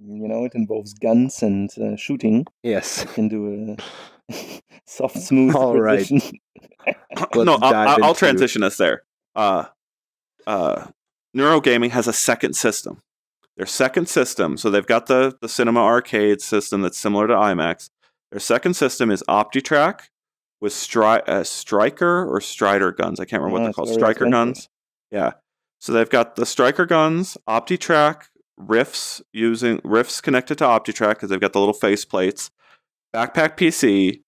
You know, it involves guns and uh, shooting. Yes. You can do a soft, smooth All right. transition. no, I'll, I'll, I'll into- transition us there. Uh, uh, Neurogaming has a second system. Their second system, so they've got the the cinema arcade system that's similar to IMAX. Their second system is OptiTrack with stri- uh, Striker or Strider guns. I can't remember what Oh, they're called. Striker expensive. guns. Yeah. So they've got the Striker guns, OptiTrack, Rifts using Rifts connected to OptiTrack because they've got the little face plates, backpack PC,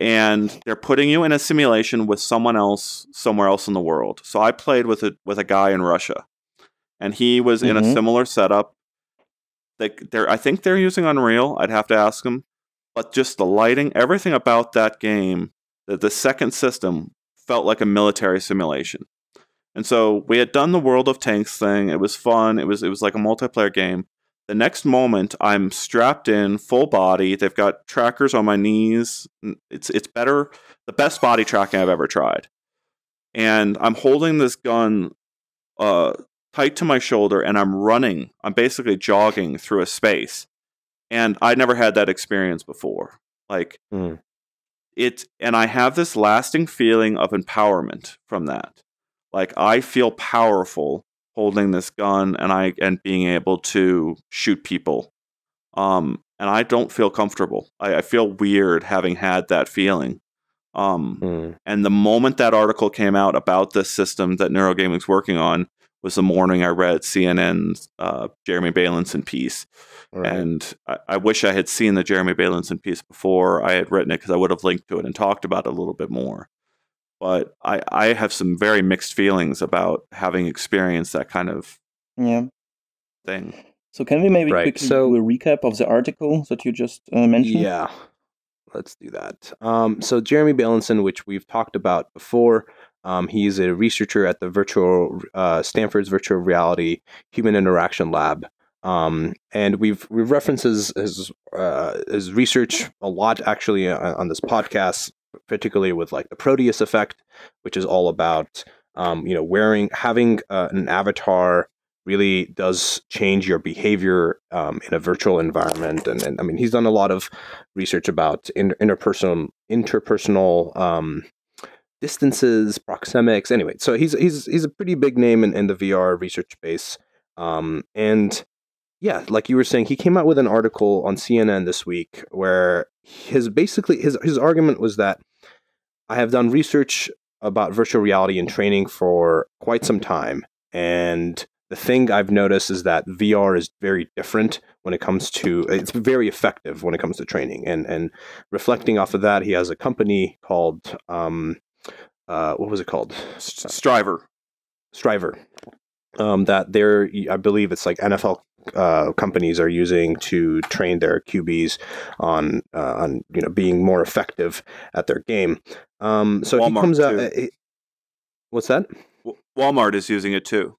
and they're putting you in a simulation with someone else somewhere else in the world. So I played with a with a guy in Russia, and he was in a Mhm. similar setup. They, they're, I think they're using Unreal. I'd have to ask him, but just the lighting, everything about that game, the, the second system felt like a military simulation. And so we had done the World of Tanks thing. It was fun. It was it was like a multiplayer game. The next moment, I'm strapped in, full body. They've got trackers on my knees. It's it's better, the best body tracking I've ever tried. And I'm holding this gun uh, tight to my shoulder, and I'm running. I'm basically jogging through a space, and I'd never had that experience before. Like Hmm. it, and I have this lasting feeling of empowerment from that. Like I feel powerful holding this gun and I and being able to shoot people. Um, and I don't feel comfortable. I, I feel weird having had that feeling. Um, Mm. and the moment that article came out about this system that Neurogaming's working on was the morning I read CNN's uh, Jeremy Bailenson piece. Right. And I, I wish I had seen the Jeremy Bailenson piece before I had written it because I would have linked to it and talked about it a little bit more. But I, I have some very mixed feelings about having experienced that kind of Yeah. thing. So can we maybe Right, quickly so- do a recap of the article that you just uh, mentioned? Yeah, let's do that. Um, so Jeremy Bailenson, which we've talked about before, um, he's a researcher at the virtual uh, Stanford's Virtual Reality Human Interaction Lab. Um, and we've we've referenced his his, uh, his research a lot actually on, on this podcast, particularly with like the Proteus effect, which is all about um, you know wearing having uh, an avatar really does change your behavior um, in a virtual environment. And, and I mean, he's done a lot of research about inter- interpersonal interpersonal um, distances, proxemics. Anyway, so he's he's he's a pretty big name in, in the VR research space. Um, and yeah, like you were saying, he came out with an article on CNN this week where his basically his his argument was that I have done research about virtual reality and training for quite some time, and the thing I've noticed is that VR is very different when it comes to it's very effective when it comes to training and and reflecting off of that he has a company called um uh what was it called STRIVR. STRIVR um that they're I believe it's like NFL uh, companies are using to train their QBs on uh, on you know being more effective at their game. Um, so he comes out. too. uh, what's that? Walmart is using it too.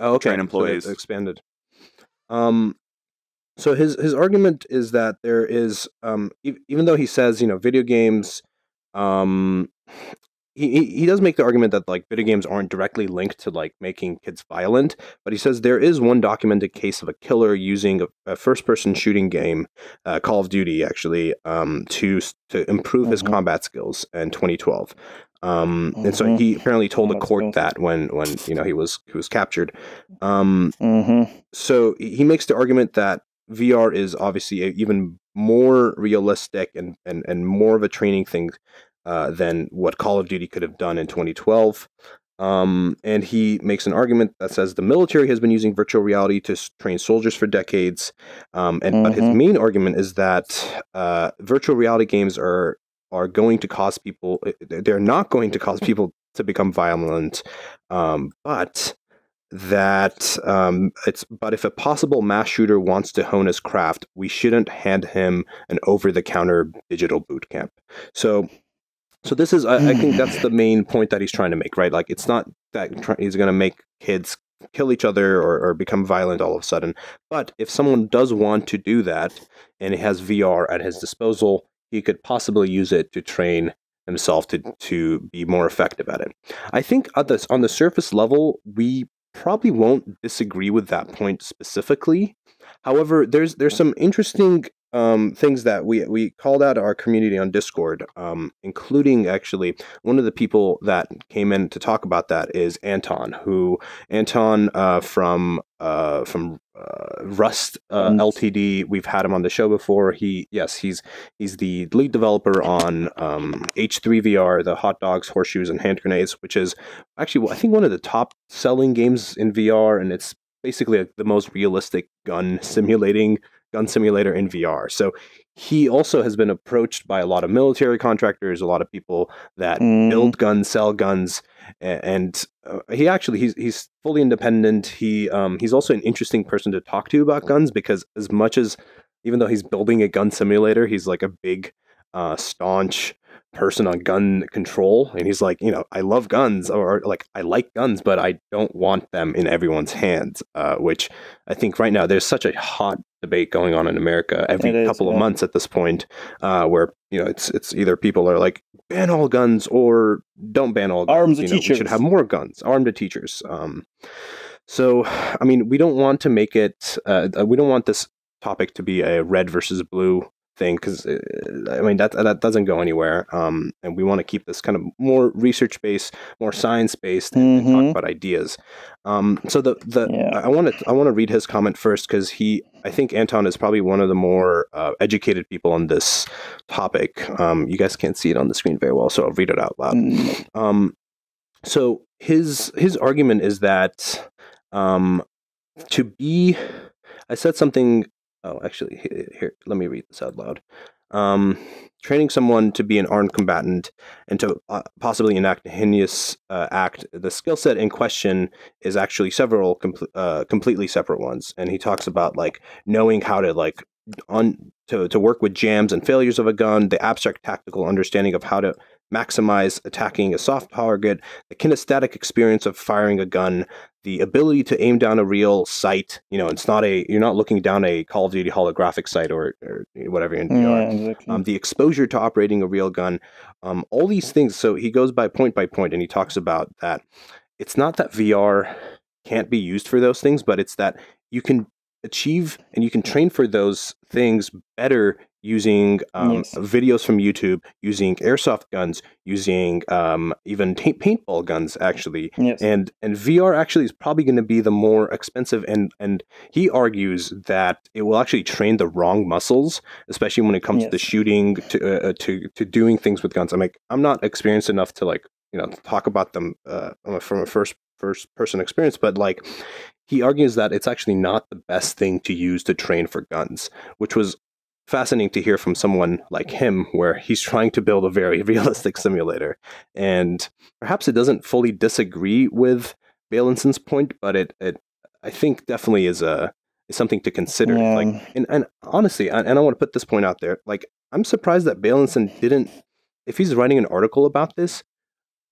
Oh, okay. train So employees. it expanded. Um, so his his argument is that there is, um, e- even though he says you know video games, um, he, he does make the argument that like video games aren't directly linked to like making kids violent, but he says there is one documented case of a killer using a, a first person shooting game, uh, Call of Duty actually, um, to to improve his Mhm. combat skills in 2012. Um, and so Mhm. he apparently told the court that when when you know he was he was captured. Um, Mm-hmm. so he makes the argument that VR is obviously a, even more realistic and, and, and more of a training thing uh, than what Call of Duty could have done in 2012. Um, and he makes an argument that says the military has been using virtual reality to train soldiers for decades. Um, and but his Mhm. main argument is that uh, virtual reality games are are going to cause people. uh, They're not going to cause people to become violent, um, but that um, it's but if a possible mass shooter wants to hone his craft, we shouldn't hand him an over-the-counter digital boot camp. So, so this is I, I think that's the mm. main point that he's trying to make, right? Like it's not that try- he's going to make kids kill each other or, or become violent all of a sudden, but if someone does want to do that and he has VR at his disposal, he could possibly use it to train himself to to be more effective at it. I think on the on the surface level, we probably won't disagree with that point specifically. However, there's there's some interesting um, things that we we called out our community on Discord, um, including actually one of the people that came in to talk about that is Anton, who Anton uh, from uh, from uh, Rust uh, Ltd. We've had him on the show before. He yes, he's he's the lead developer on um, H3VR, the hot dogs, horseshoes, and hand grenades, which is actually I think one of the top selling games in VR, and it's basically like, the most realistic gun simulating gun simulator in VR. So he also has been approached by a lot of military contractors, a lot of people that Mm. build guns, sell guns, and uh, he actually he's he's fully independent. He um he's also an interesting person to talk to about guns because as much as even though he's building a gun simulator, he's like a big uh staunch person on gun control and he's like you know i love guns or like i like guns but i don't want them in everyone's hands uh, which i think right now there's such a hot debate going on in america every is, couple of months at this point uh, where you know it's it's either people are like ban all guns or don't ban all guns you know, we should have more guns arm the teachers um, so i mean we don't want to make it uh, we don't want this topic to be a red versus blue thing because I mean that that doesn't go anywhere. Um, and we want to keep this kind of more research based, more science based, and, Mhm. talk about ideas. Um, so the the Yeah. I want to I want to read his comment first because he I think Anton is probably one of the more uh, educated people on this topic. Um, you guys can't see it on the screen very well, so I'll read it out loud. Mm, Um, so his his argument is that um, to be, I said something. Oh, actually, here, let me read this out loud. Um, training someone to be an armed combatant and to uh, possibly enact a heinous uh, act. The skill set in question is actually several com- uh, completely separate ones, and he talks about like knowing how to like on to, to work with jams and failures of a gun, the abstract tactical understanding of how to maximize attacking a soft target, the kinesthetic experience of firing a gun, the ability to aim down a real sight. You know, it's not a you're not looking down a Call of Duty holographic sight or, or whatever in VR yeah, exactly. um, the exposure to operating a real gun, um, all these things. So he goes by point by point and he talks about that it's not that VR can't be used for those things, but it's that you can achieve and you can train for those things better using um, Yes. videos from YouTube, using airsoft guns, using um, even ta- paintball guns, actually yes. and and VR actually is probably going to be the more expensive and and he argues that it will actually train the wrong muscles especially when it comes to Yes. shooting to uh, to to doing things with guns I'm like I'm not experienced enough to like you know talk about them uh, from a first first person experience but like he argues that it's actually not the best thing to use to train for guns which was fascinating to hear from someone like him where he's trying to build a very realistic simulator and perhaps it doesn't fully disagree with Bailenson point, but it, it I think definitely is a is something to consider. Yeah. Like and, and honestly, and and I want to put this point out there, like I'm surprised that Bailenson didn't if he's writing an article about this,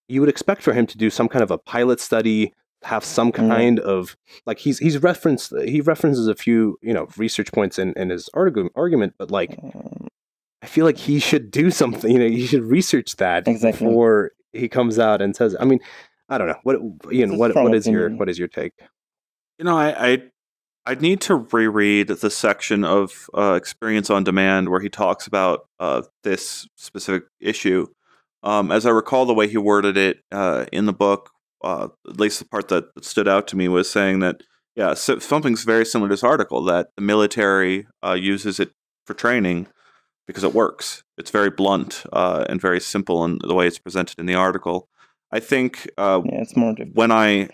you would expect for him to do some kind of a pilot study, have some Mm. kind of like he's he's referenced he references a few, you know, research points in, in his argument argument, but like Um, I feel like he should do something. You know, he should research that Exactly. before he comes out and says. I mean, I don't know. What Ian? It's a What strong what is your what is your take? You know, I I I'd need to reread the section of uh, Experience on Demand where he talks about uh, this specific issue. Um, as I recall, the way he worded it uh, in the book, uh, at least the part that stood out to me was saying that yeah, so, something's very similar to this article that the military uh, uses it for training because it works. It's very blunt uh, and very simple in the way it's presented in the article. I think uh, yeah, it's more difficult. when I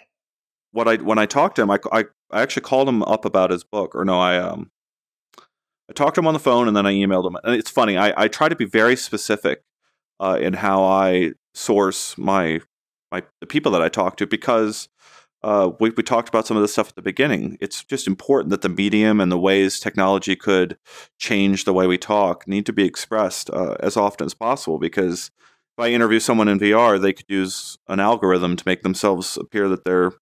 what I when I talked to him, I, I I actually called him up about his book, or no, I um I talked to him on the phone and then I emailed him. And it's funny, I I try to be very specific uh, in how I source my my the people that I talk to because. Uh, we, we talked about some of this stuff at the beginning. It's just important that the medium and the ways technology could change the way we talk need to be expressed uh, as often as possible because if I interview someone in VR, they could use an algorithm to make themselves appear that they're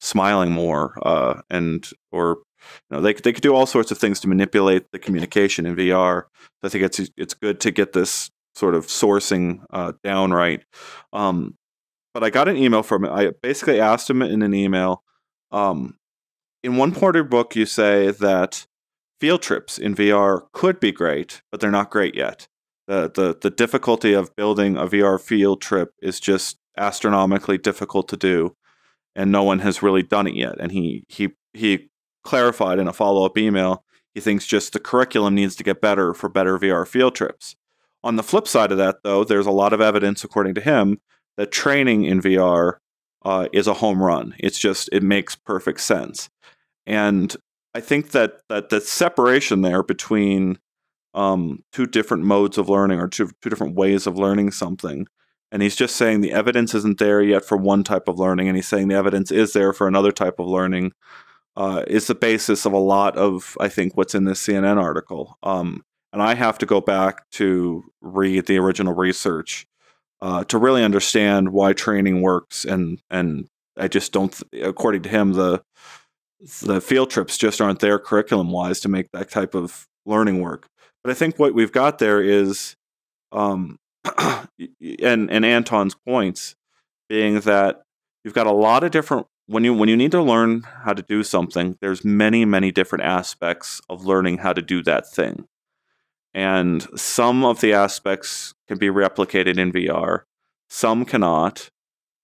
smiling more, uh, and or you know they they could do all sorts of things to manipulate the communication in VR. I think it's it's good to get this sort of sourcing uh, down right. Um, but I got an email from him. I basically asked him in an email. Um, in one part of your book, you say that field trips in VR could be great, but they're not great yet. The, the, the difficulty of building a VR field trip is just astronomically difficult to do, and no one has really done it yet. And he, he, he clarified in a follow up email he thinks just the curriculum needs to get better for better VR field trips. On the flip side of that, though, there's a lot of evidence, according to him, that training in VR uh, is a home run. It's just it makes perfect sense, and I think that that the separation there between um, two different modes of learning or two two different ways of learning something, and he's just saying the evidence isn't there yet for one type of learning, and he's saying the evidence is there for another type of learning. Uh, is the basis of a lot of I think what's in this CNN article. Um, and I have to go back to read the original research uh, to really understand why training works. And and I just don't, according to him, the the field trips just aren't there curriculum wise to make that type of learning work. But I think what we've got there is, um, and and Anton's points being that you've got a lot of different when you when you need to learn how to do something. There's many many different aspects of learning how to do that thing and some of the aspects can be replicated in VR, some cannot.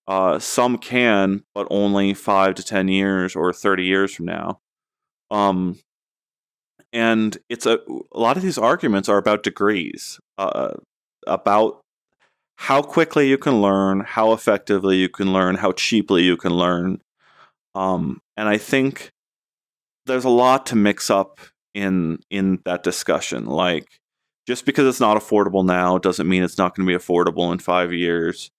Uh, some can, but only five to ten years or thirty years from now. Um, and it's a a lot of these arguments are about degrees, uh, about how quickly you can learn, how effectively you can learn, how cheaply you can learn. Um, and I think there's a lot to mix up in in that discussion. Like just because it's not affordable now doesn't mean it's not going to be affordable in five years.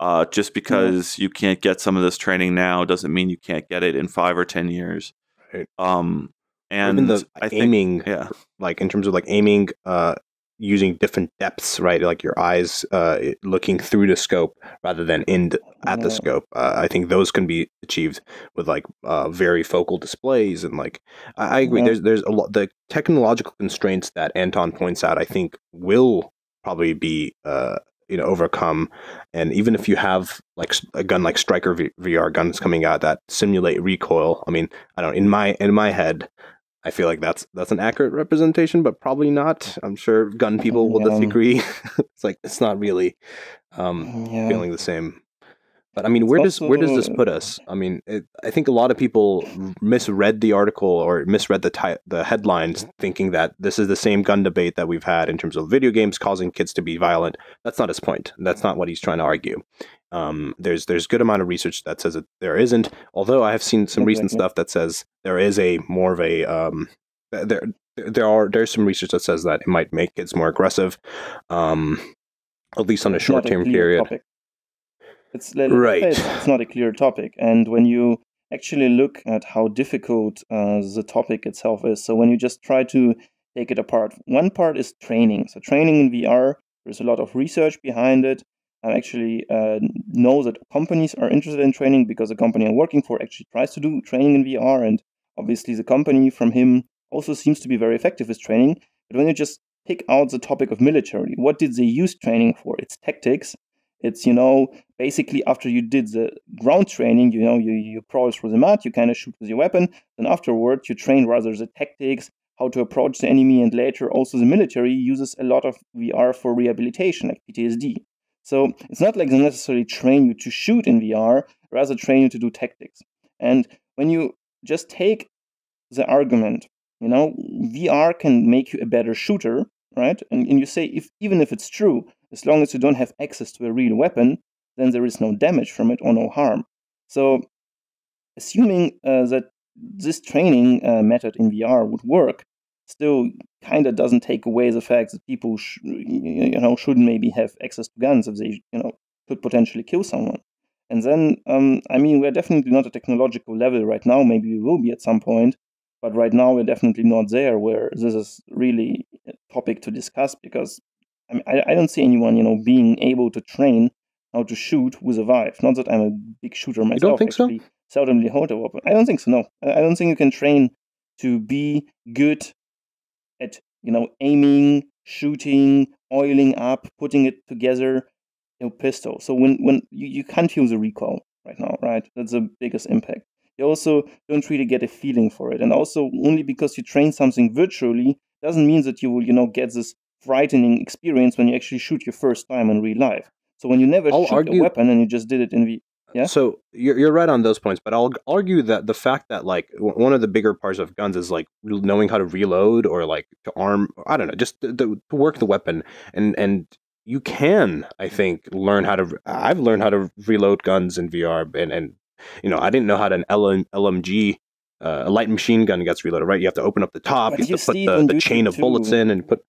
Uh, just because yeah. you can't get some of this training now doesn't mean you can't get it in five or ten years. Right. Um, and even the I aiming, think, yeah, like in terms of like aiming, uh, using different depths, right? Like your eyes uh, looking through the scope rather than in the, at the scope. Uh, I think those can be achieved with like uh, very focal displays and like I, I agree. Yeah. There's there's a lot the technological constraints that Anton points out. I think will probably be uh, you know overcome and even if you have like a gun like striker v- vr guns coming out that simulate recoil i mean i don't in my in my head I feel like that's that's an accurate representation, but probably not. I'm sure gun people will Yeah. disagree. it's like it's not really um, Yeah. feeling the same. But I mean, It's where does where does this put us? I mean, it, I think a lot of people misread the article or misread the ti- the headlines, thinking that this is the same gun debate that we've had in terms of video games causing kids to be violent. That's not his point. That's not what he's trying to argue. Um, there's there's good amount of research that says that there isn't. Although I have seen some recent stuff that says there is a more of a um, th- there there are there's some research that says that it might make kids more aggressive, um, at least on a short term period. topic. It's Right. It's, it's not a clear topic, and when you actually look at how difficult uh, the topic itself is, so when you just try to take it apart, one part is training. So training in VR, there's a lot of research behind it. I actually uh, know that companies are interested in training because the company I'm working for actually tries to do training in VR, and obviously the company from him also seems to be very effective with training. But when you just pick out the topic of military, what did they use training for? It's tactics. It's you know basically after you did the ground training, you know you you crawl through the mud, you kind of shoot with your weapon. Then afterward, you train rather the tactics, how to approach the enemy, and later also the military uses a lot of VR for rehabilitation, like PTSD. So it's not like they necessarily train you to shoot in VR, rather train you to do tactics. And when you just take the argument, you know, VR can make you a better shooter, right? And, and you say if even if it's true, as long as you don't have access to a real weapon, then there is no damage from it or no harm. So, assuming uh, that this training uh, method in VR would work, still kind of doesn't take away the fact that people, sh- you know, should maybe have access to guns if they, you know, could potentially kill someone. And then, um, I mean, we're definitely not at a technological level right now. Maybe we will be at some point, but right now we're definitely not there where this is really a topic to discuss because I, mean, I, I don't see anyone, you know, being able to train how to shoot with a Vive. Not that I'm a big shooter myself. You don't think so? Seldomly hold a weapon. I don't think so. No, I don't think you can train to be good at, you know, aiming, shooting, oiling up, putting it together, you know, pistol. So when when you, you can't use a recoil right now, right? That's the biggest impact. You also don't really get a feeling for it. And also, only because you train something virtually doesn't mean that you will, you know, get this frightening experience when you actually shoot your first time in real life. So when you never I'll shoot argue- a weapon and you just did it in the Yeah? So you're you're right on those points, but I'll argue that the fact that like w- one of the bigger parts of guns is like knowing how to reload or like to arm. I don't know, just to, to to work the weapon, and and you can, I think, learn how to. I've learned how to reload guns in VR, and and you know I didn't know how to an LM, LMG. Uh, a light machine gun gets reloaded, right? You have to open up the top, But you have to put the, the chain of bullets in and put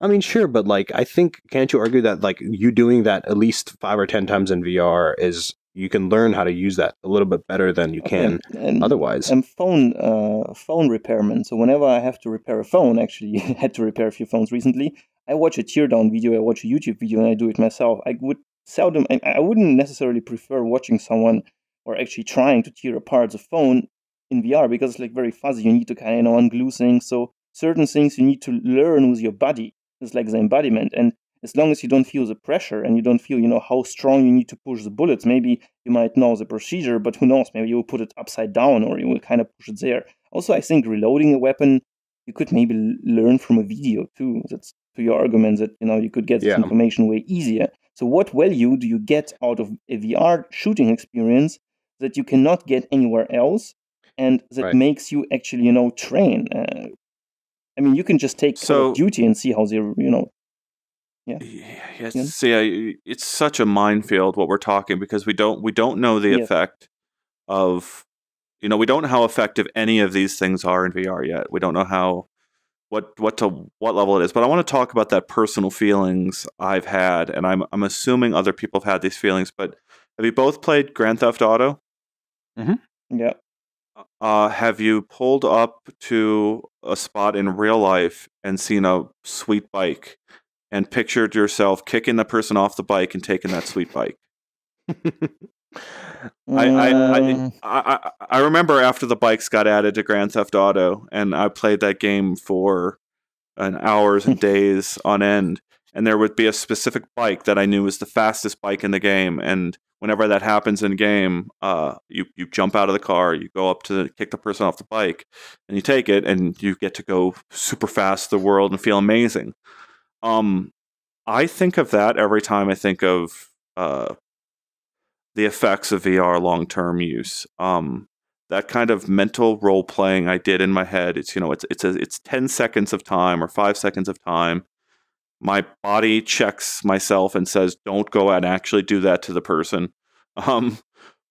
I mean, sure, but like, I think, can't you argue that like you doing that at least five or ten times in VR is you can learn how to use that a little bit better than you can and, and otherwise. I'm phone uh, phone repairman. So whenever I have to repair a phone, actually had to repair a few phones recently. I watch a teardown video, I watch a YouTube video, and I do it myself. I would seldom, I, I wouldn't necessarily prefer watching someone or actually trying to tear apart the phone in VR because it's like very fuzzy. You need to kind of unglue things. So certain things you need to learn with your body. It's like the embodiment, and as long as you don't feel the pressure and you don't feel, you know, how strong you need to push the bullets, maybe you might know the procedure, but who knows? Maybe you will put it upside down or you will kind of push it there. Also, I think reloading a weapon, you could maybe learn from a video too. That's to your argument that you know you could get this Yeah. information way easier. So, what value do you get out of a VR shooting experience that you cannot get anywhere else, and that Right. makes you actually, you know, train? Uh, I mean, you can just take Call of Duty and see how they, you know, Yeah, Yeah. see, I, it's such a minefield what we're talking because we don't we don't know the Yeah. effect of you know we don't know how effective any of these things are in VR yet. We don't know how what what to what level it is. But I want to talk about that personal feelings I've had, and I'm I'm assuming other people have had these feelings. But have you both played Grand Theft Auto? Mm-hmm. yeah. Uh, have you pulled up to a spot in real life and seen a sweet bike and pictured yourself kicking the person off the bike and taking that sweet bike? I, I, Um, I, I, I remember after the bikes got added to Grand Theft Auto, and I played that game for an hours and days on end. And there would be a specific bike that I knew was the fastest bike in the game. And whenever that happens in game, uh, you you jump out of the car, you go up to kick the person off the bike, and you take it, and you get to go super fast the world and feel amazing. Um, I think of that every time I think of uh, the effects of VR long term use. Um, that kind of mental role playing I did in my head. It's you know it's it's a, it's ten seconds of time or five seconds of time. My body checks myself and says, "Don't go and actually do that to the person." Um,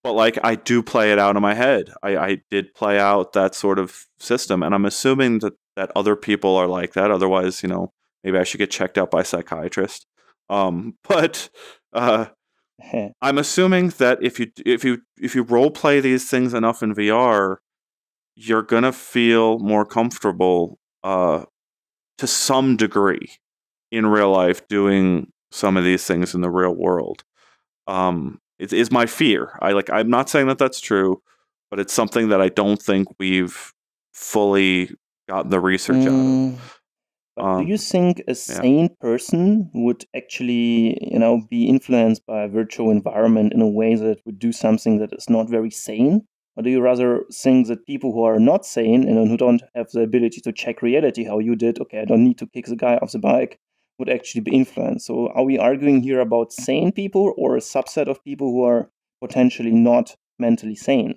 but like I do play it out in my head. I, I did play out that sort of system, and I'm assuming that that other people are like that. Otherwise, you know, maybe I should get checked out by a psychiatrist. Um, but uh, I'm assuming that if you if you if you role play these things enough in VR, you're gonna feel more comfortable uh, to some degree in real life doing some of these things in the real world. Um, it is my fear. I like. I'm not saying that that's true, but it's something that I don't think we've fully gotten the research out of. But Um, do you think a sane person would actually, you know, be influenced by a virtual environment in a way that would do something that is not very sane? Or do you rather think that people who are not sane and who don't have the ability to check reality, how you did, okay, I don't need to kick the guy off the bike, would actually be influenced? So are we arguing here about sane people or a subset of people who are potentially not mentally sane?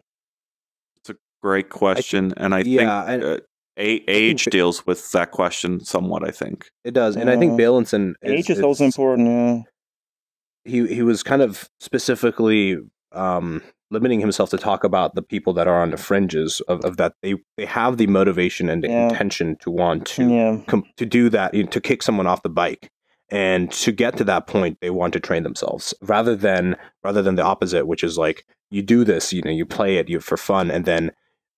It's a great question, and I yeah, think and- uh, a- age ba- deals with that question somewhat. I think. it does, and I think Bailenson Age is also important, yeah. he he was kind of specifically um, limiting himself to talk about the people that are on the fringes of, of that they they have the motivation and the Yeah. intention to want to Yeah. com- to do that you know, to kick someone off the bike and to get to that point they want to train themselves rather than rather than the opposite which is like you do this you know you play it you for fun and then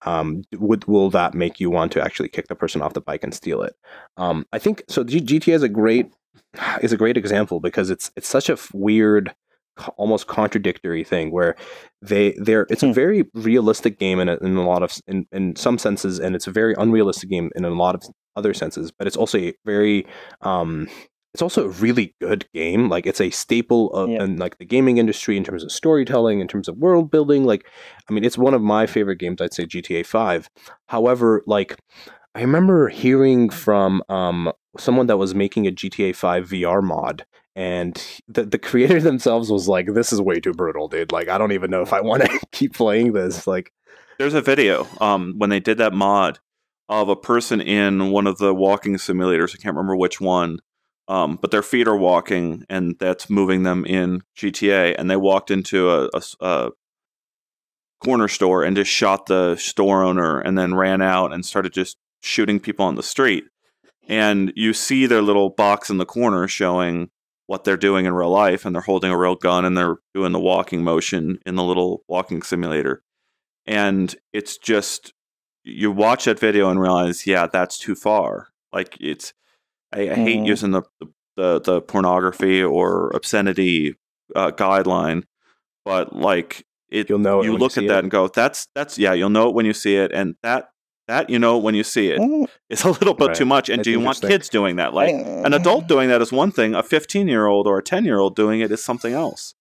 um would will that make you want to actually kick the person off the bike and steal it um i think so G- gta is a great is a great example because it's it's such a f- weird almost contradictory thing where they they're it's a Hmm. very realistic game in a, in a lot of in, in some senses and it's a very unrealistic game in a lot of other senses but it's also a very um it's also a really good game. Like it's a staple of Yeah. in like the gaming industry in terms of storytelling, in terms of world building. Like, I mean, it's one of my favorite games. I'd say GTA Five. However, like I remember hearing from um someone that was making a GTA Five VR mod. And the the creator themselves was like, "This is way too brutal, dude. Like, I don't even know if I want to keep playing this. Like, There's a video um, when they did that mod of a person in one of the walking simulators. I can't remember which one, um, but their feet are walking, and that's moving them in GTA. And they walked into a corner store and just shot the store owner, and then ran out and started just shooting people on the street. And you see their little box in the corner showing what they're doing in real life, and they're holding a real gun and they're doing the walking motion in the little walking simulator and it's just you watch that video and realize yeah that's too far like it's i, I hate Mhm. using the, the the pornography or obscenity uh, guideline but like it You'll know it you you look see at that it. and go that's that's yeah you'll know it when you see it and that that you know when you see it Oh, it's a little bit Right. too much and That's do you want kids doing that like I- an adult doing that is one thing a 15 year old or a 10 year old doing it is something else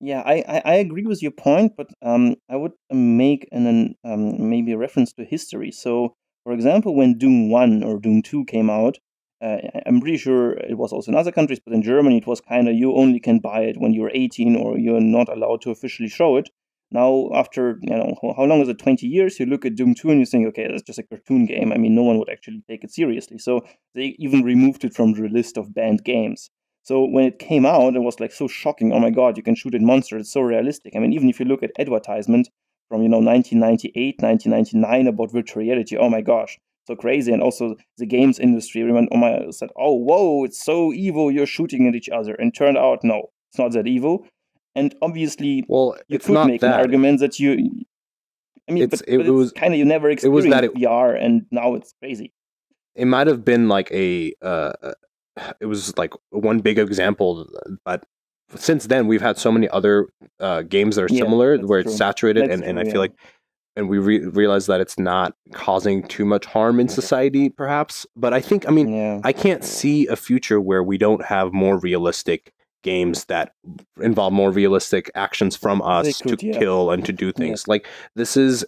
Yeah, I, I, I agree with your point, but um, I would make an, an um, maybe a reference to history. So, for example, when Doom 1 or Doom 2 came out, uh, I'm pretty sure it was also in other countries, but in Germany it was kind of you only can buy it when you're 18 or you're not allowed to officially show it. Now, after, you know, how, how long is it? 20 years, you look at Doom 2 and you think, okay, that's just a cartoon game. I mean, no one would actually take it seriously. So they even removed it from the list of banned games. So when it came out, it was like so shocking. Oh my god, you can shoot at monsters. It's so realistic. I mean, even if you look at advertisement from you know 1998, 1999 about virtual reality, oh my gosh, so crazy. And also the games industry remember, oh said, oh whoa, it's so evil. You're shooting at each other. And turned out, no, it's not that evil. And obviously, well, you could make an argument that you. I mean, It's- but, it but it's was- kind of you never experienced it was that it- VR, and now it's crazy. it might have been like a uh, uh, it was like one big example but since then we've had so many other uh, games that are Yeah, similar where it's saturated That's and, and i feel yeah. like and we re- realize that it's not causing too much harm in society perhaps but i think i mean Yeah. i can't see a future where we don't have more realistic games that involve more realistic actions from us could, to yeah. kill and to do things like this is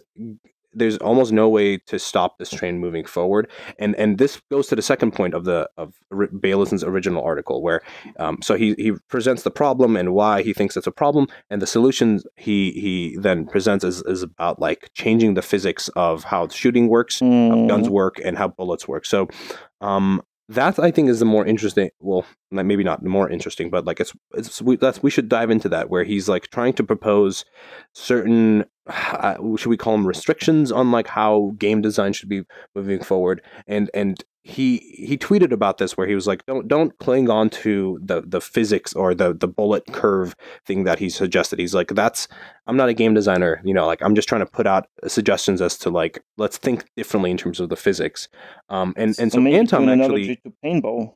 there's almost no way to stop this train moving forward and and this goes to the second point of the of Bailenson's original article where um, so he he presents the problem and why he thinks it's a problem and the solutions he he then presents is, is about like changing the physics of how shooting works how Mm, guns work and how bullets work so um that I think is the more interesting. Well, maybe not the more interesting, but like it's it's we, that's we should dive into that where he's like trying to propose certain uh, should we call them restrictions on like how game design should be moving forward? And and he he tweeted about this where he was like don't don't cling on to the the physics or the the bullet curve thing that he suggested. He's like that's i'm not a game designer you know like i'm just trying to put out suggestions as to like let's think differently in terms of the physics. Um and and so, maybe anton actually to paintball.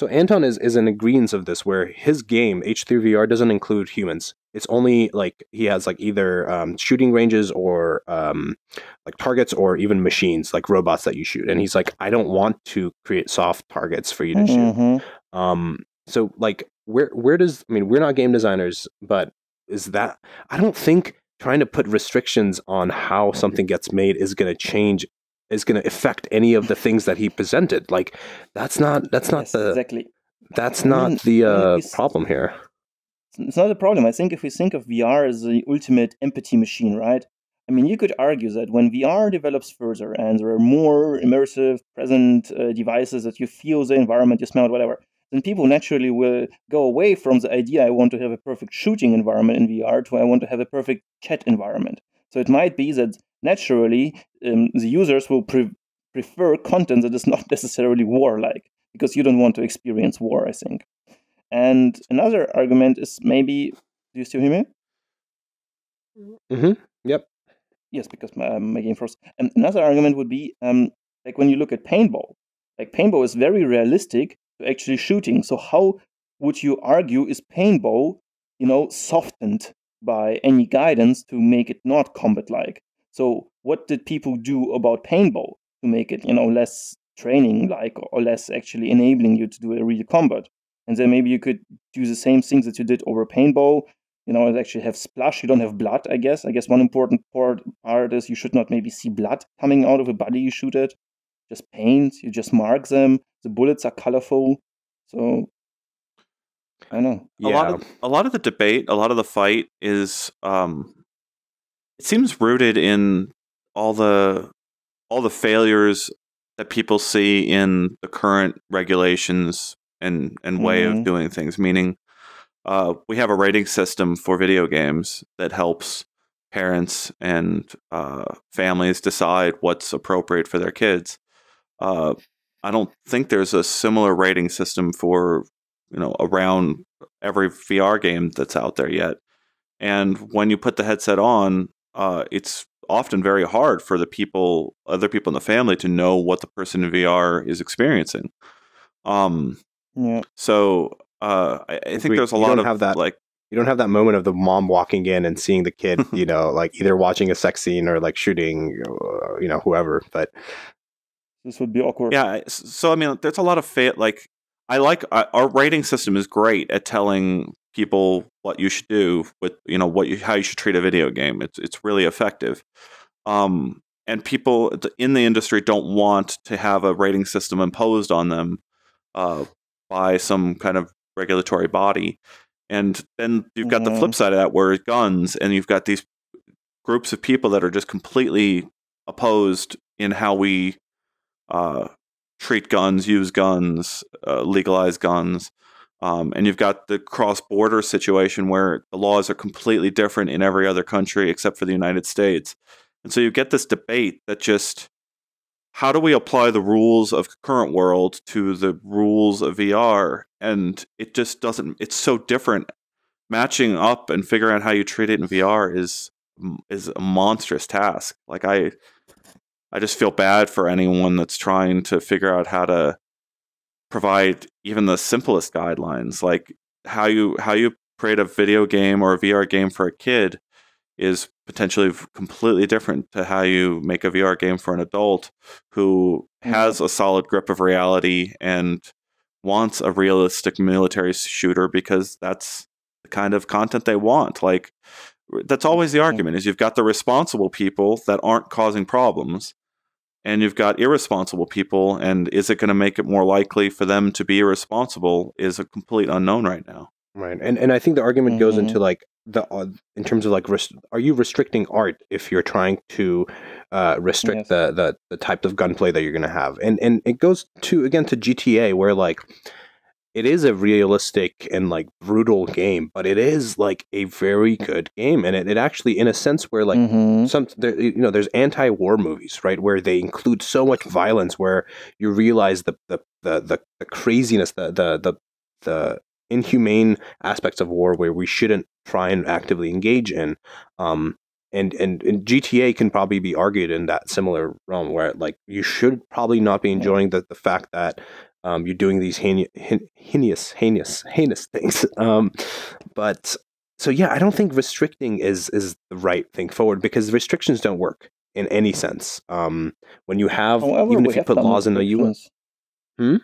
So Anton is, is in agreement of this, where his game H3VR doesn't include humans. It's only like he has like either um, shooting ranges or um, like targets or even machines like robots that you shoot. And he's like, I don't want to create soft targets for you to shoot. Mhm. Um, so like where where does I mean we're not game designers, but is that I don't think trying to put restrictions on how something gets made is going to change is going to affect any of the things that he presented. Like that's not that's not Yes, the exactly. that's I not mean, the I mean, uh, problem here. It's not a problem. I think if we think of VR as the ultimate empathy machine, right? I mean, you could argue that when VR develops further and there are more immersive, present uh, devices that you feel the environment, you smell it, whatever, then people naturally will go away from the idea I want to have a perfect shooting environment in VR to I want to have a perfect chat environment. So it might be that naturally um, the users will pre- prefer content that is not necessarily warlike because you don't want to experience war, I think. And another argument is maybe, do you still hear me? hmm Yep. Yes, because my, um, my game froze. And another argument would be um, like when you look at paintball, like paintball is very realistic to actually shooting. So how would you argue is paintball, you know, softened by any guidance to make it not combat-like? So what did people do about paintball to make it, you know, less training like or less actually enabling you to do a real combat. And then maybe you could do the same things that you did over paintball. You know, actually have splash. You don't have blood, I guess. I guess one important part, part is you should not maybe see blood coming out of a body you shoot at. Just paint. You just mark them. The bullets are colorful. So I know. Yeah. A lot of a lot of the debate, a lot of the fight is um it seems rooted in all the all the failures that people see in the current regulations and and way mm-hmm. of doing things meaning uh, we have a rating system for video games that helps parents and uh, families decide what's appropriate for their kids. Uh, I don't think there's a similar rating system for you know around every VR game that's out there yet. And when you put the headset on, uh, it's often very hard for the people, other people in the family, to know what the person in VR is experiencing. Um, yeah. So uh, I, I, think we, there's a lot of have that like you don't have that moment of the mom walking in and seeing the kid, you know, like either watching a sex scene or like shooting, uh, you know, whoever. But this would be awkward. Yeah. So I mean, there's a lot of fa- like I like uh, our rating system is great at telling people what you should do with you know what you how you should treat a video game. It's it's really effective. Um, and people in the industry don't want to have a rating system imposed on them uh, by some kind of regulatory body. And then you've got mm-hmm. the flip side of that, where guns, and you've got these groups of people that are just completely opposed in how we uh, treat guns, use guns, uh, legalize guns. Um, and you've got the cross border situation where the laws are completely different in every other country except for the United States. And so you get this debate that just how do we apply the rules of current world to the rules of VR? And it just doesn't, it's so different. Matching up and figuring out how you treat it in VR is is a monstrous task. Like I I just feel bad for anyone that's trying to figure out how to provide even the simplest guidelines, like how you how you create a video game or a VR game for a kid is potentially completely different to how you make a VR game for an adult who mm-hmm. has a solid grip of reality and wants a realistic military shooter because that's the kind of content they want. Like that's always the argument is you've got the responsible people that aren't causing problems and you've got irresponsible people and is it going to make it more likely for them to be irresponsible is a complete unknown right now right and and i think the argument mm-hmm. goes into like the uh, in terms of like rest- are you restricting art if you're trying to uh, restrict yes. the, the the type of gunplay that you're going to have and and it goes to again to gta where like it is a realistic and like brutal game, but it is like a very good game, and it, it actually, in a sense, where like mm-hmm. some there, you know, there's anti-war movies, right, where they include so much violence, where you realize the the the, the, the craziness, the, the the the inhumane aspects of war, where we shouldn't try and actively engage in. Um, and, and and GTA can probably be argued in that similar realm where like you should probably not be enjoying the, the fact that um, you're doing these heinous, heinous, heinous things. Um, but so yeah, I don't think restricting is is the right thing forward because restrictions don't work in any sense. Um, when you have However, even if you put laws in the U.S. Hmm?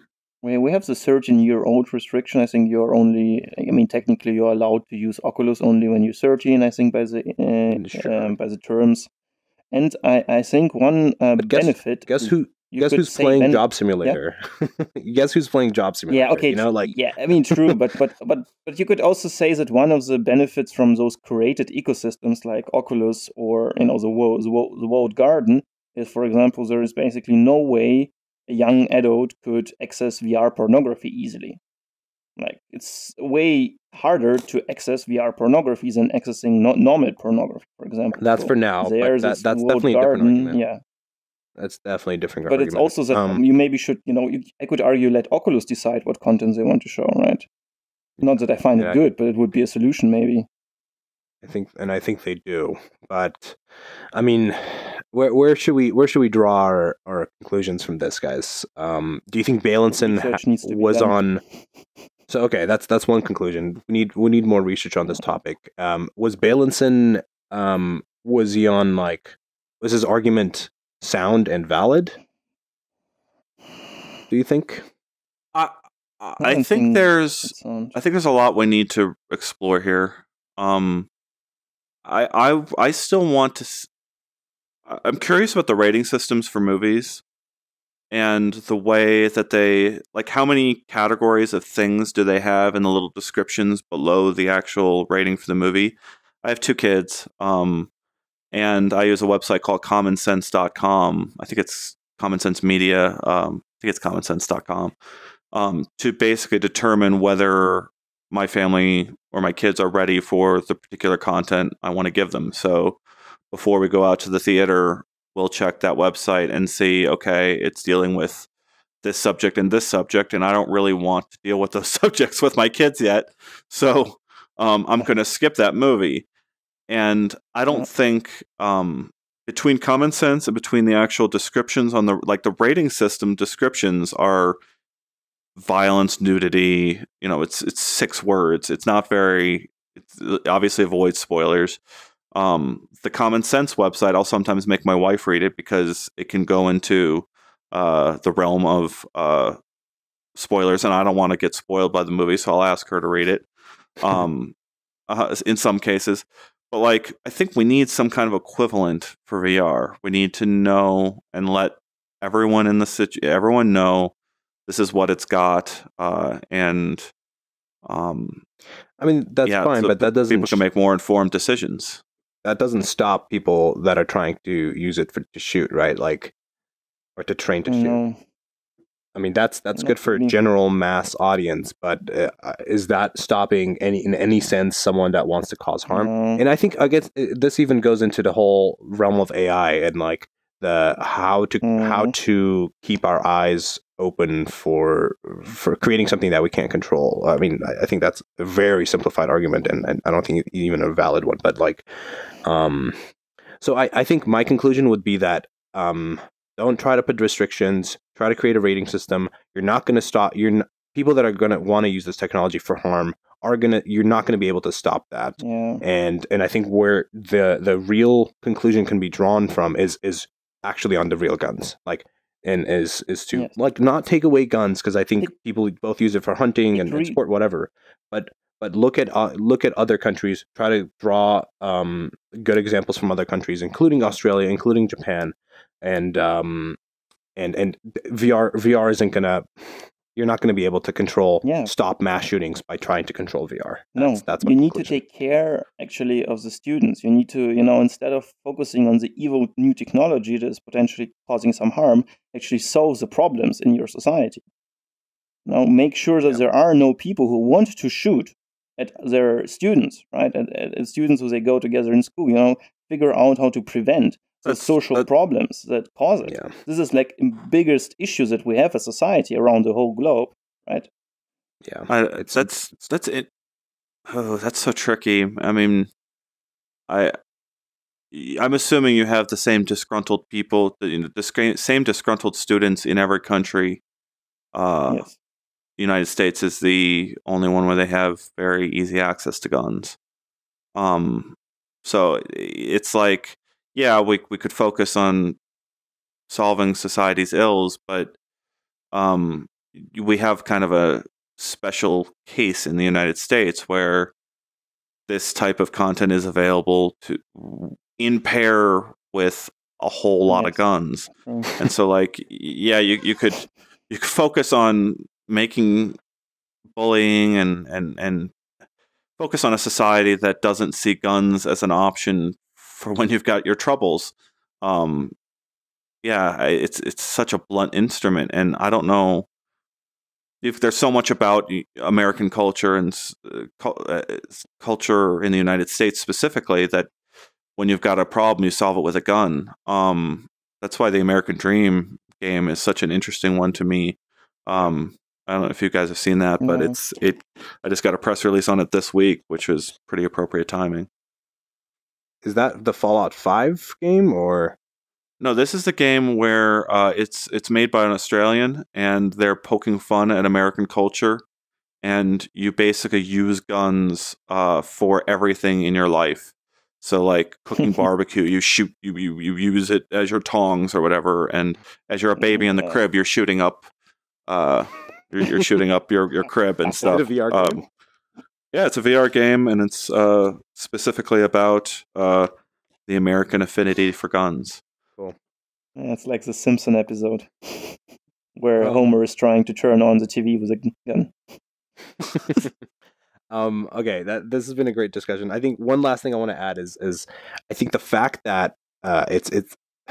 We, we have the 13 year old restriction. I think you're only, I mean, technically you're allowed to use Oculus only when you're 13, I think, by the, uh, um, by the terms. And I, I think one uh, guess, benefit. Guess who? You guess who's playing Job Simulator? Yeah? guess who's playing Job Simulator? Yeah, okay, you know, like yeah, I mean, true, but but but but you could also say that one of the benefits from those created ecosystems like Oculus or you know the wo- the, wo- the walled garden is, for example, there is basically no way a young adult could access VR pornography easily. Like it's way harder to access VR pornography than accessing no- normal pornography, for example. That's so for now. There's that, that's definitely garden, a different argument. Yeah, that's definitely a different. But argument. it's also that um, you maybe should, you know, you, I could argue let Oculus decide what content they want to show, right? Not that I find yeah, it good, but it would be a solution, maybe. I think, and I think they do. But I mean, where where should we where should we draw our, our conclusions from this, guys? Um, do you think ha- was on? So okay, that's that's one conclusion. We need we need more research on this topic. Um, was Bailenson um, was he on like was his argument sound and valid? Do you think? I I think there's I think there's a lot we need to explore here. Um, I I I still want to. I'm curious about the rating systems for movies, and the way that they like how many categories of things do they have in the little descriptions below the actual rating for the movie. I have two kids, um, and I use a website called CommonSense.com. I think it's Common Sense Media. Um, I think it's CommonSense.com um, to basically determine whether my family or my kids are ready for the particular content I want to give them. So before we go out to the theater, we'll check that website and see, okay, it's dealing with this subject and this subject, and I don't really want to deal with those subjects with my kids yet. So um, I'm going to skip that movie. And I don't think um, between common sense and between the actual descriptions on the like the rating system descriptions are violence, nudity. You know, it's it's six words. It's not very. It's it obviously avoids spoilers. Um, the Common Sense website, I'll sometimes make my wife read it because it can go into uh, the realm of uh, spoilers, and I don't want to get spoiled by the movie, so I'll ask her to read it. Um, uh, in some cases, but like I think we need some kind of equivalent for VR. We need to know and let everyone in the situ- everyone know this is what it's got, uh, and um, I mean that's yeah, fine, so but that doesn't people can make more informed decisions. That doesn't stop people that are trying to use it for to shoot, right? Like, or to train to shoot. I mean that's that's good for a general mass audience, but uh, is that stopping any in any sense someone that wants to cause harm? No. And I think I guess uh, this even goes into the whole realm of AI and like the how to mm. how to keep our eyes open for for creating something that we can't control. I mean, I, I think that's a very simplified argument, and, and, I don't think even a valid one. But like, um, so I, I think my conclusion would be that um, don't try to put restrictions. Try to create a rating system. You're not going to stop. You're n- people that are going to want to use this technology for harm are gonna you're not gonna be able to stop that yeah. and and i think where the the real conclusion can be drawn from is is actually on the real guns. Like and is is to yes. like not take away guns because I think it, people both use it for hunting and, and, sport, whatever. But but look at uh, look at other countries. Try to draw um, good examples from other countries, including Australia, including Japan, and um, and and VR VR isn't gonna you're not going to be able to control yeah. stop mass shootings by trying to control VR. That's, no, that's you need conclusion. to take care actually of the students. You need to, you know, instead of focusing on the evil new technology that is potentially causing some harm, actually solve the problems in your society. Now, make sure that yeah. there are no people who want to shoot at their students, right? At, at, at students who they go together in school. You know, figure out how to prevent that's, social that, problems that cause it. Yeah. This is like biggest issue that we have as society around the whole globe, right? Yeah, I, that's that's it. Oh, that's so tricky. I mean, I I'm assuming you have the same disgruntled people, the, the same disgruntled students in every country. Uh, yes. The United States is the only one where they have very easy access to guns. Um, so it's like yeah, we we could focus on solving society's ills, but um, we have kind of a special case in the United States where this type of content is available to in pair with a whole lot yes. of guns. and so like yeah, you you could you could focus on making bullying and and and focus on a society that doesn't see guns as an option for when you've got your troubles. Um, yeah, it's it's such a blunt instrument, and I don't know if there's so much about American culture and uh, uh culture in the United States specifically that when you've got a problem, you solve it with a gun. Um, that's why the American Dream game is such an interesting one to me. Um, I don't know if you guys have seen that, but it's it. I just got a press release on it this week, which was pretty appropriate timing. Is that the Fallout Five game or? No, this is the game where uh, it's it's made by an Australian, and they're poking fun at American culture, and you basically use guns uh, for everything in your life. So, like cooking barbecue, you shoot you, you you use it as your tongs or whatever, and as you're a baby in the crib, you're shooting up Uh, you're, you're shooting up your, your crib and stuff. VR Um, game? Yeah, it's a VR game, and it's uh, specifically about uh, the American affinity for guns. Yeah, it's like the Simpson episode where Well- Homer is trying to turn on the TV with a gun. um, okay, that this has been a great discussion. I think one last thing I want to add is is I think the fact that uh, it's it's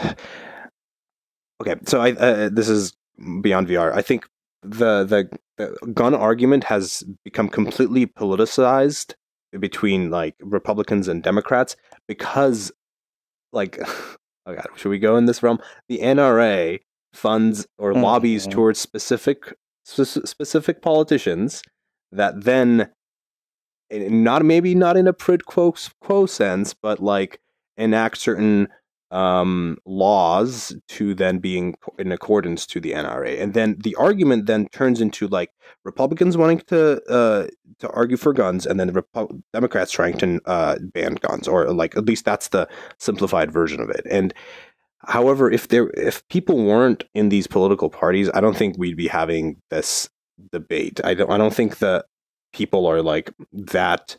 okay. So I uh, this is beyond VR. I think the the, the gun argument has become completely politicized between like Republicans and Democrats because like oh god, should we go in this realm? The NRA funds or lobbies Mhm. towards specific spec- specific politicians that then not maybe not in a prid quo quo sense, but like enact certain um, laws to then being in, accordance to the NRA, and then the argument then turns into like Republicans wanting to uh, to argue for guns, and then Repu- Democrats trying to uh, ban guns, or like at least that's the simplified version of it. And however, if there if people weren't in these political parties, I don't think we'd be having this debate. I don't I don't think that people are like that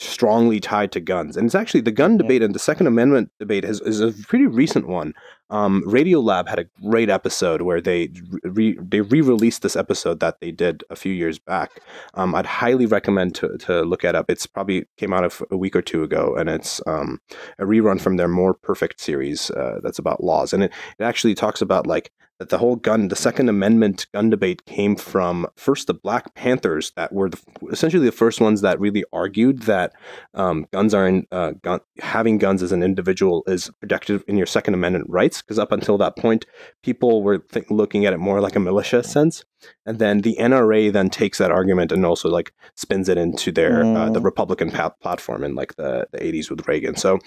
strongly tied to guns. And it's actually the gun debate and the Second Amendment debate is, is a pretty recent one. Um, Radiolab had a great episode where they re- they re-released this episode that they did a few years back. Um, I'd highly recommend to, to look it up. It's probably came out of a week or two ago, and it's um, a rerun from their More Perfect series uh, that's about laws. And it, it actually talks about like that the whole gun, the Second Amendment gun debate came from first the Black Panthers that were the, essentially the first ones that really argued that um, guns are in, uh, gun, having guns as an individual is protected in your Second Amendment rights. Because up until that point, people were think, looking at it more like a militia sense, and then the NRA then takes that argument and also like spins it into their uh, the Mm. Republican platform in like the the 80s with Reagan. So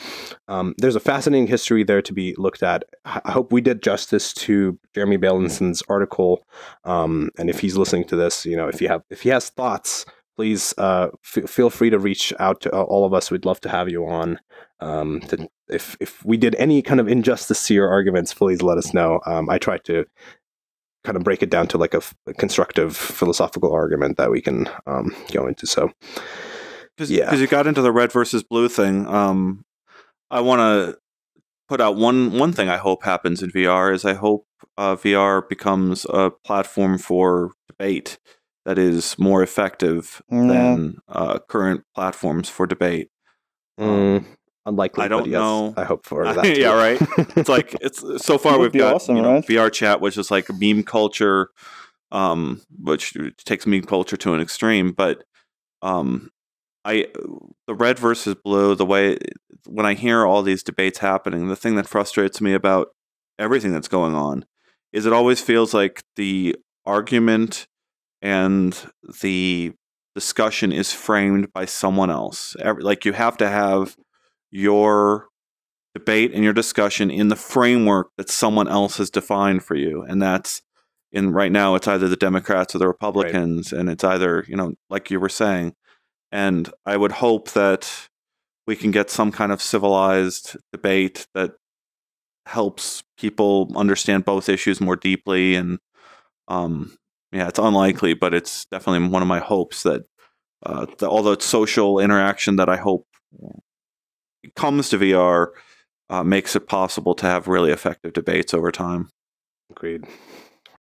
um, there's a fascinating history there to be looked at. I hope we did justice to Jeremy Bailenson article. Um, and if he's listening to this, you know, if you have if he has thoughts, please uh, feel free to reach out to uh, all of us. We'd love to have you on. Um, to, if if we did any kind of injustice to your arguments, please let us know. Um, I tried to kind of break it down to like a, constructive philosophical argument that we can um, go into. So Because Yeah. you got into the red versus blue thing. Um, I want to put out one one thing I hope happens in VR is I hope uh, VR becomes a platform for debate that is more effective Yeah. than uh, current platforms for debate. mm, unlikely. I don't but yes, know. I hope for that. yeah, right. It's like it's so far It we've got awesome, you know, right? VR chat, which is like meme culture, um, which takes meme culture to an extreme. But um, I the red versus blue, the way when I hear all these debates happening, the thing that frustrates me about everything that's going on is it always feels like the argument and the discussion is framed by someone else. Every, like you have to have your debate and your discussion in the framework that someone else has defined for you, and that's in right now it's either the Democrats or the Republicans, and it's either you know like you were saying, and I would hope that we can get some kind of civilized debate that helps people understand both issues more deeply and um yeah it's unlikely but it's definitely one of my hopes that uh the, all the social interaction that i hope comes to vr uh, makes it possible to have really effective debates over time Agreed.